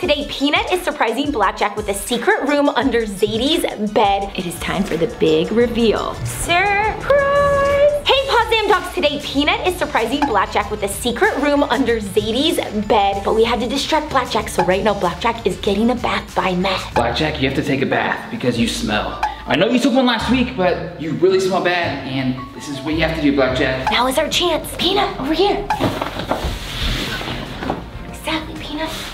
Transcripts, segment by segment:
Today, Peanut is surprising Blackjack with a secret room under Zadie's bed. It is time for the big reveal. Surprise! Hey, Paws Dogs, today Peanut is surprising Blackjack with a secret room under Zadie's bed, but we had to distract Blackjack, so right now Blackjack is getting a bath by Matt. Blackjack, you have to take a bath because you smell. I know you took one last week, but you really smell bad, and this is what you have to do, Blackjack. Now is our chance. Peanut, over here.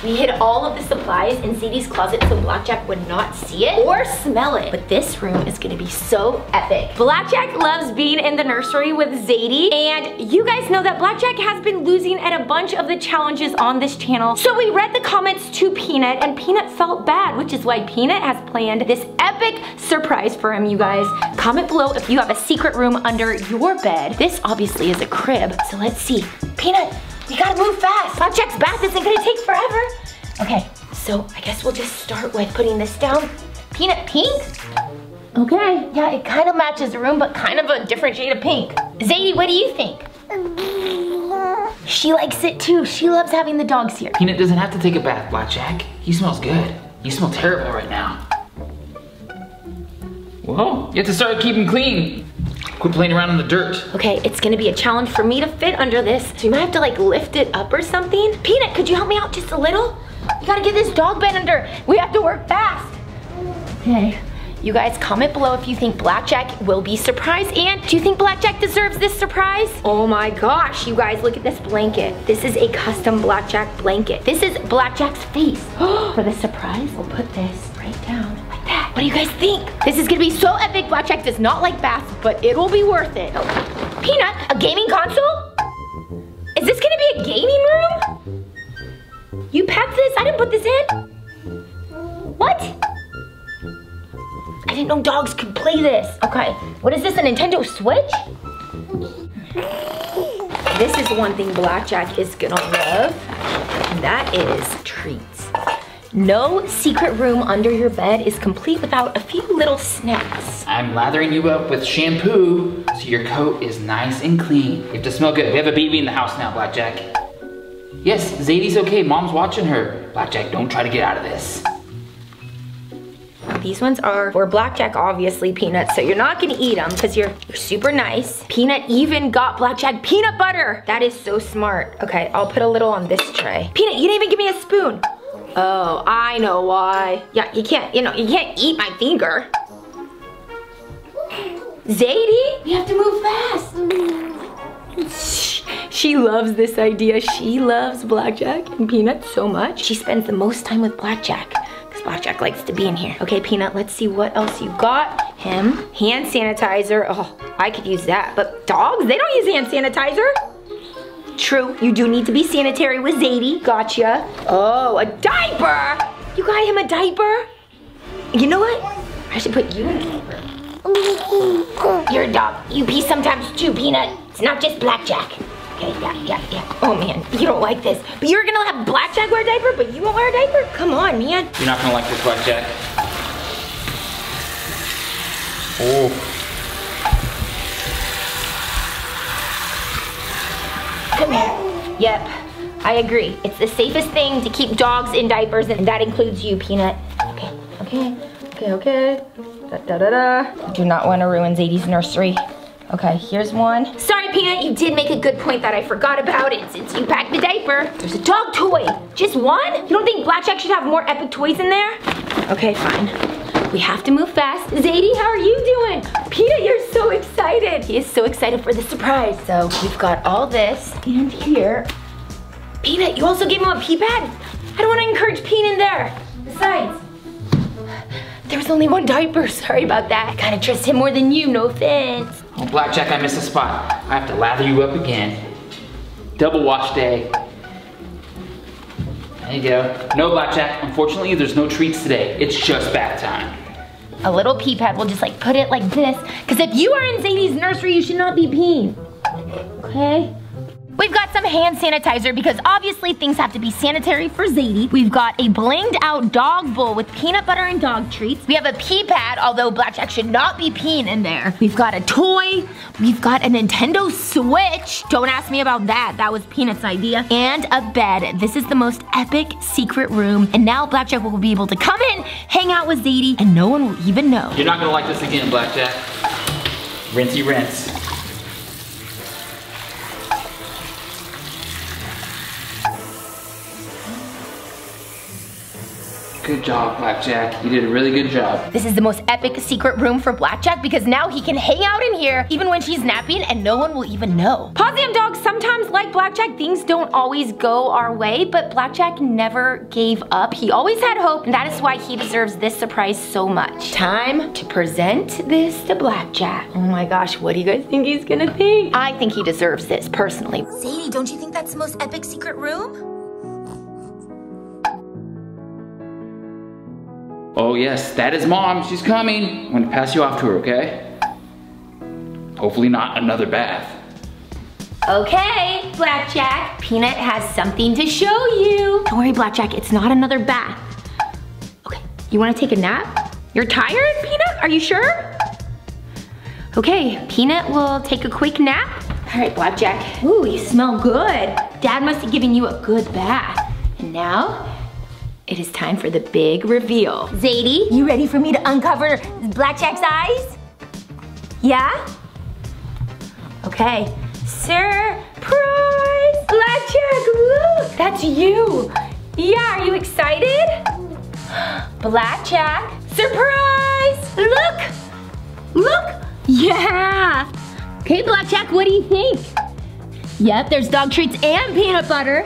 We hid all of the supplies in Zadie's closet so Blackjack would not see it or smell it. But this room is gonna be so epic. Blackjack loves being in the nursery with Zadie, and you guys know that Blackjack has been losing at a bunch of the challenges on this channel. So we read the comments to Peanut, and Peanut felt bad, which is why Peanut has planned this epic surprise for him, you guys. Comment below if you have a secret room under your bed. This obviously is a crib, so let's see. Peanut, we gotta move fast. Blackjack's bath isn't gonna take forever. Okay, so I guess we'll just start with putting this down. Peanut pink? Okay, yeah, it kind of matches the room, but kind of a different shade of pink. Zadie, what do you think? She likes it too. She loves having the dogs here. Peanut doesn't have to take a bath, Blackjack. He smells good. You smell terrible right now. Whoa, you have to start keeping clean. Quit playing around in the dirt. Okay, it's gonna be a challenge for me to fit under this. So you might have to like lift it up or something. Peanut, could you help me out just a little? You gotta get this dog bed under. We have to work fast. Okay. You guys comment below if you think Blackjack will be surprised and do you think Blackjack deserves this surprise? Oh my gosh, you guys, look at this blanket. This is a custom Blackjack blanket. This is Blackjack's face. For the surprise, we'll put this right down like. What do you guys think? This is gonna be so epic. Blackjack does not like baths, but it will be worth it. Peanut, a gaming console? Is this gonna be a gaming room? You packed this? I didn't put this in. What? I didn't know dogs could play this. Okay, what is this, a Nintendo Switch? This is one thing Blackjack is gonna love, and that is treats. No secret room under your bed is complete without a few little snacks. I'm lathering you up with shampoo so your coat is nice and clean. You have to smell good. We have a baby in the house now, Blackjack. Yes, Zadie's okay. Mom's watching her. Blackjack, don't try to get out of this. These ones are for Blackjack, obviously, Peanut, so you're not gonna eat them because you're, you're super nice. Peanut even got Blackjack peanut butter. That is so smart. Okay, I'll put a little on this tray. Peanut, you didn't even give me a spoon. Oh, I know why. Yeah, you can't, you know, you can't eat my finger. Zadie, we have to move fast. She loves this idea. She loves Blackjack and Peanut so much. She spends the most time with Blackjack because Blackjack likes to be in here. Okay, Peanut, let's see what else you got. Him, hand sanitizer. Oh, I could use that. But dogs, they don't use hand sanitizer. True, you do need to be sanitary with Zadie. Gotcha. Oh, a diaper. You got him a diaper? You know what? I should put you in a diaper. You're a dog. You pee sometimes too, Peanut. It's not just Blackjack. Okay, yeah, yeah, yeah. Oh man, you don't like this. But you're gonna have Blackjack wear a diaper, but you won't wear a diaper? Come on, man. You're not gonna like this, Blackjack. Oh. Come here. Yep, I agree. It's the safest thing to keep dogs in diapers, and that includes you, Peanut. Okay, okay, okay, okay. Da da da da. Do not want to ruin Zadie's nursery. Okay, here's one. Sorry, Peanut, you did make a good point that I forgot about it since you packed the diaper. There's a dog toy. Just one? You don't think Blackjack should have more epic toys in there? Okay, fine. We have to move fast. Zadie, how are you doing? Peanut, you're so excited. He is so excited for the surprise. So we've got all this and here. Peanut, you also gave him a pee pad? I don't want to encourage peeing in there. Besides, there was only one diaper. Sorry about that. I kind of trust him more than you, no offense. Oh, Blackjack, I missed a spot. I have to lather you up again. Double wash day. There you go. No, Blackjack, unfortunately, there's no treats today. It's just bath time. A little pee pad, we'll just like put it like this. Because if you are in Zadie's nursery, you should not be peeing. Okay? We've got some hand sanitizer because obviously things have to be sanitary for Zadie. We've got a blinged out dog bowl with peanut butter and dog treats. We have a pee pad, although Blackjack should not be peeing in there. We've got a toy. We've got a Nintendo Switch. Don't ask me about that. That was Peanut's idea. And a bed. This is the most epic secret room. And now Blackjack will be able to come in, hang out with Zadie, and no one will even know. You're not gonna like this again, Blackjack. Rinsey rinse. Good job, Blackjack. You did a really good job. This is the most epic secret room for Blackjack because now he can hang out in here even when she's napping and no one will even know. PawZam dogs sometimes like Blackjack. Things don't always go our way, but Blackjack never gave up. He always had hope and that is why he deserves this surprise so much. Time to present this to Blackjack. Oh my gosh, what do you guys think he's gonna think? I think he deserves this personally. Zadie, don't you think that's the most epic secret room? Oh yes, that is mom. She's coming. I'm gonna pass you off to her, okay? Hopefully not another bath. Okay, Blackjack. Peanut has something to show you. Don't worry, Blackjack, it's not another bath. Okay, you wanna take a nap? You're tired, Peanut? Are you sure? Okay, Peanut will take a quick nap. All right, Blackjack. Ooh, you smell good. Dad must have given you a good bath. And now, it is time for the big reveal. Zadie, you ready for me to uncover Blackjack's eyes? Yeah? Okay. Surprise! Blackjack, look! That's you! Yeah, are you excited? Blackjack, surprise! Look! Look! Yeah! Okay, Blackjack, what do you think? Yep, there's dog treats and peanut butter.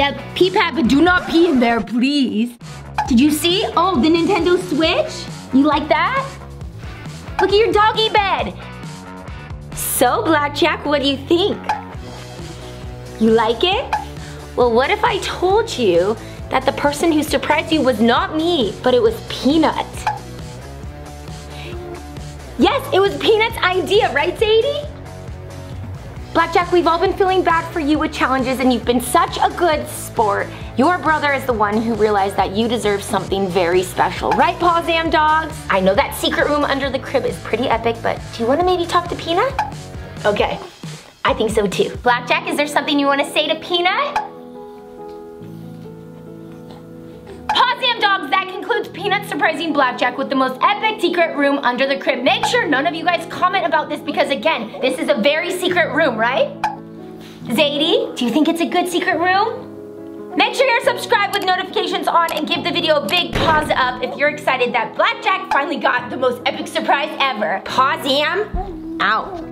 Yeah, pee pad, but do not pee in there, please. Did you see? Oh, the Nintendo Switch? You like that? Look at your doggy bed. So, Blackjack, what do you think? You like it? Well, what if I told you that the person who surprised you was not me, but it was Peanut? Yes, it was Peanut's idea, right, Zadie? Blackjack, we've all been feeling bad for you with challenges and you've been such a good sport. Your brother is the one who realized that you deserve something very special. Right, PawZam dogs? I know that secret room under the crib is pretty epic, but do you want to maybe talk to Peanut? Okay, I think so too. Blackjack, is there something you want to say to Peanut? Peanut surprising Blackjack with the most epic secret room under the crib. Make sure none of you guys comment about this because again, this is a very secret room, right? Zadie, do you think it's a good secret room? Make sure you're subscribed with notifications on and give the video a big paws up if you're excited that Blackjack finally got the most epic surprise ever. PawZam, out.